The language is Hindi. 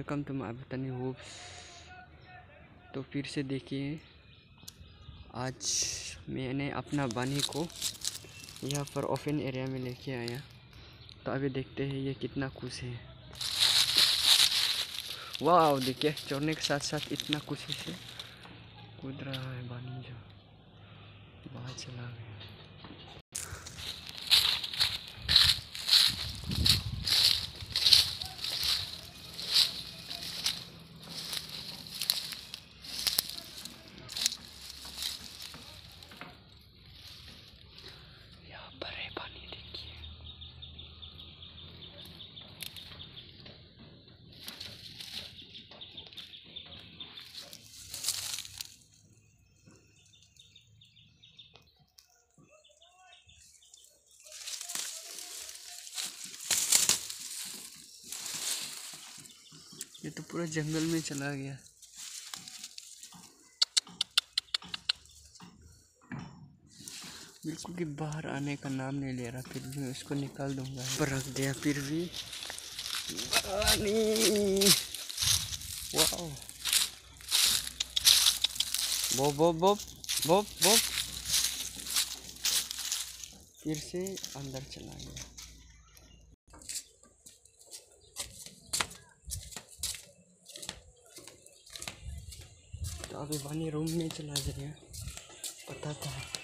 वेलकम टू माई बतनी होप्स तो फिर से देखिए, आज मैंने अपना बानी को यहाँ पर ओपन एरिया में लेके आया। तो अभी देखते हैं ये कितना खुश है। वाह देखिए, चढ़ने के साथ साथ इतना खुशी से कूद रहा है बानी जो। बाहर चला गया। ये तो पूरा जंगल में चला गया। बिल्कुल भी बाहर आने का नाम नहीं ले रहा, फिर भी मैं उसको निकाल दूँगा। पर रख दिया फिर भी। वाओ बो बो बो बो बो फिर से अंदर चला गया। अभी पानी रूम में चला गया पता था